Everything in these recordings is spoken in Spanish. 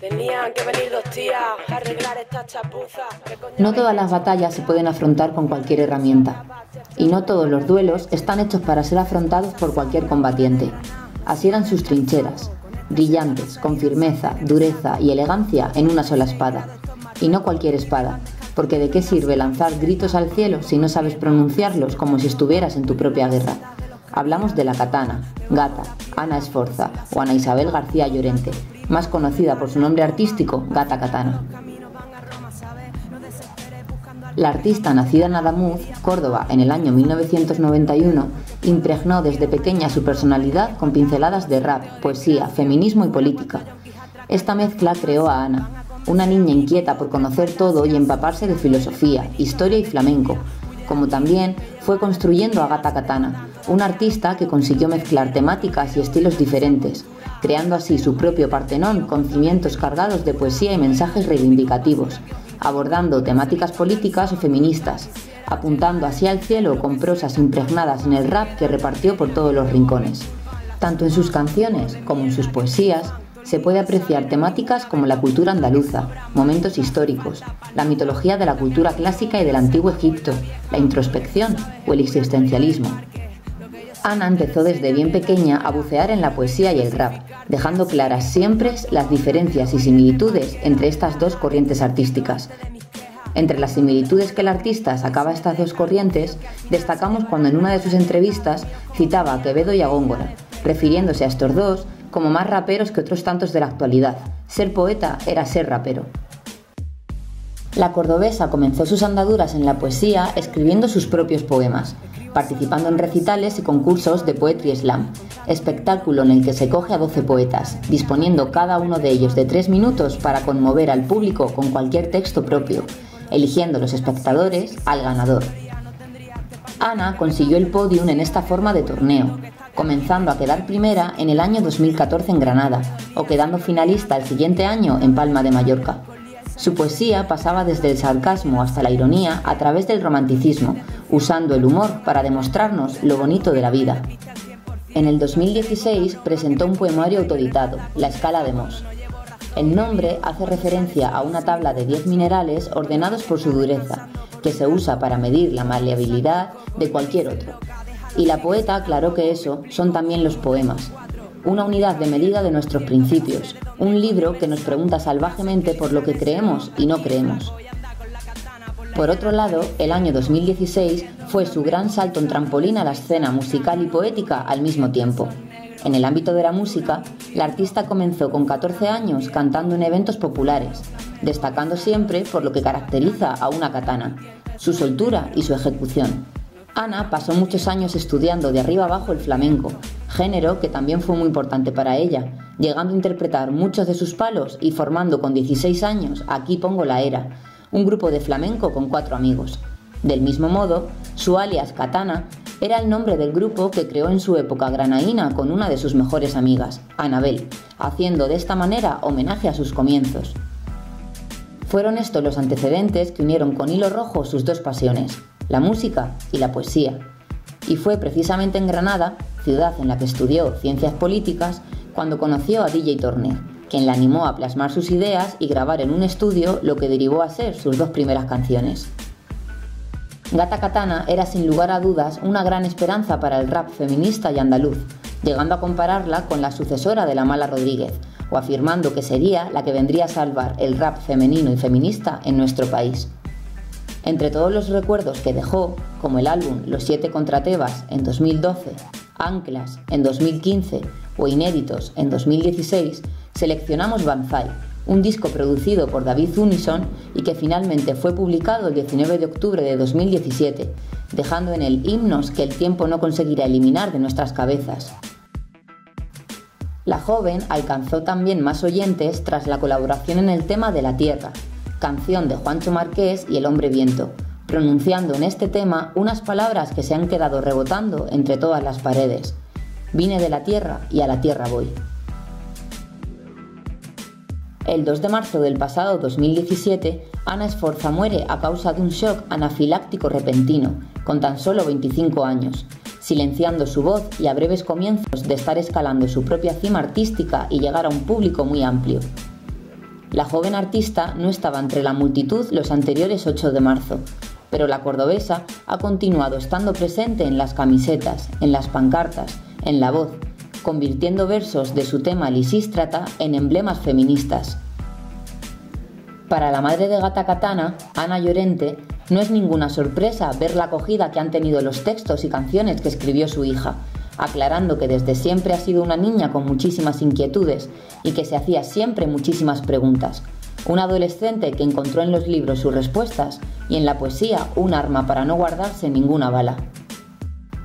Tenían que venir dos tías a arreglar esta chapuza. No todas las batallas se pueden afrontar con cualquier herramienta. Y no todos los duelos están hechos para ser afrontados por cualquier combatiente. Así eran sus trincheras, brillantes, con firmeza, dureza y elegancia en una sola espada. Y no cualquier espada, porque de qué sirve lanzar gritos al cielo si no sabes pronunciarlos como si estuvieras en tu propia guerra. Hablamos de la katana, Gata, Ana Esforza o Ana Isabel García Llorente, más conocida por su nombre artístico, Gata Katana. La artista nacida en Adamuz, Córdoba, en el año 1991, impregnó desde pequeña su personalidad con pinceladas de rap, poesía, feminismo y política. Esta mezcla creó a Ana, una niña inquieta por conocer todo y empaparse de filosofía, historia y flamenco, como también fue construyendo a Gata Katana, un artista que consiguió mezclar temáticas y estilos diferentes, creando así su propio Partenón con cimientos cargados de poesía y mensajes reivindicativos, abordando temáticas políticas o feministas, apuntando así al cielo con prosas impregnadas en el rap que repartió por todos los rincones. Tanto en sus canciones como en sus poesías se puede apreciar temáticas como la cultura andaluza, momentos históricos, la mitología de la cultura clásica y del antiguo Egipto, la introspección o el existencialismo. Ana empezó desde bien pequeña a bucear en la poesía y el rap, dejando claras siempre las diferencias y similitudes entre estas dos corrientes artísticas. Entre las similitudes que el artista sacaba a estas dos corrientes, destacamos cuando en una de sus entrevistas citaba a Quevedo y a Góngora, refiriéndose a estos dos como más raperos que otros tantos de la actualidad. Ser poeta era ser rapero. La cordobesa comenzó sus andaduras en la poesía escribiendo sus propios poemas, participando en recitales y concursos de Poetry Slam, espectáculo en el que se coge a 12 poetas, disponiendo cada uno de ellos de tres minutos para conmover al público con cualquier texto propio, eligiendo los espectadores al ganador. Ana consiguió el podium en esta forma de torneo, comenzando a quedar primera en el año 2014 en Granada o quedando finalista el siguiente año en Palma de Mallorca. Su poesía pasaba desde el sarcasmo hasta la ironía a través del romanticismo, usando el humor para demostrarnos lo bonito de la vida. En el 2016 presentó un poemario autoditado, La escala de Moss. El nombre hace referencia a una tabla de 10 minerales ordenados por su dureza, que se usa para medir la maleabilidad de cualquier otro. Y la poeta aclaró que eso son también los poemas, una unidad de medida de nuestros principios, un libro que nos pregunta salvajemente por lo que creemos y no creemos. Por otro lado, el año 2016 fue su gran salto en trampolín a la escena musical y poética al mismo tiempo. En el ámbito de la música, la artista comenzó con 14 años cantando en eventos populares, destacando siempre por lo que caracteriza a una katana, su soltura y su ejecución. Ana pasó muchos años estudiando de arriba abajo el flamenco, género que también fue muy importante para ella, llegando a interpretar muchos de sus palos y formando con 16 años Aquí pongo la era, un grupo de flamenco con cuatro amigos. Del mismo modo, su alias Katana era el nombre del grupo que creó en su época granaína con una de sus mejores amigas, Anabel, haciendo de esta manera homenaje a sus comienzos. Fueron estos los antecedentes que unieron con hilo rojo sus dos pasiones, la música y la poesía. Y fue precisamente en Granada, ciudad en la que estudió ciencias políticas, cuando conoció a DJ Turner, quien la animó a plasmar sus ideas y grabar en un estudio lo que derivó a ser sus dos primeras canciones. Gata Katana era sin lugar a dudas una gran esperanza para el rap feminista y andaluz, llegando a compararla con la sucesora de la Mala Rodríguez, o afirmando que sería la que vendría a salvar el rap femenino y feminista en nuestro país. Entre todos los recuerdos que dejó, como el álbum Los Siete contra Tebas en 2012, Anclas en 2015 o Inéditos en 2016, seleccionamos Banzai, un disco producido por David Unison y que finalmente fue publicado el 19 de octubre de 2017, dejando en él himnos que el tiempo no conseguirá eliminar de nuestras cabezas. La joven alcanzó también más oyentes tras la colaboración en el tema de la Tierra, canción de Juancho Marqués y El Hombre Viento, pronunciando en este tema unas palabras que se han quedado rebotando entre todas las paredes. Vine de la tierra y a la tierra voy. El 2 de marzo del pasado 2017, Ana Esforza muere a causa de un shock anafiláctico repentino, con tan solo 25 años, silenciando su voz y a breves comienzos de estar escalando su propia cima artística y llegar a un público muy amplio. La joven artista no estaba entre la multitud los anteriores 8 de marzo, pero la cordobesa ha continuado estando presente en las camisetas, en las pancartas, en la voz, convirtiendo versos de su tema Lisístrata en emblemas feministas. Para la madre de Gata Katana, Ana Llorente, no es ninguna sorpresa ver la acogida que han tenido los textos y canciones que escribió su hija, aclarando que desde siempre ha sido una niña con muchísimas inquietudes y que se hacía siempre muchísimas preguntas. Un adolescente que encontró en los libros sus respuestas y en la poesía un arma para no guardarse ninguna bala.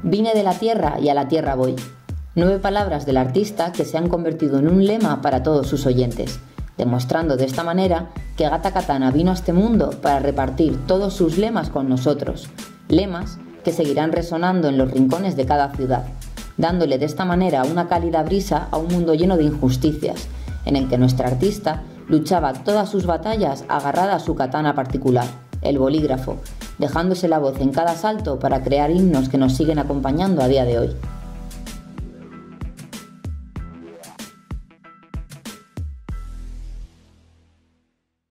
Vine de la tierra y a la tierra voy. Nueve palabras del artista que se han convertido en un lema para todos sus oyentes, demostrando de esta manera que Gata Katana vino a este mundo para repartir todos sus lemas con nosotros, lemas que seguirán resonando en los rincones de cada ciudad, dándole de esta manera una cálida brisa a un mundo lleno de injusticias, en el que nuestra artista luchaba todas sus batallas agarrada a su katana particular, el bolígrafo, dejándose la voz en cada salto para crear himnos que nos siguen acompañando a día de hoy.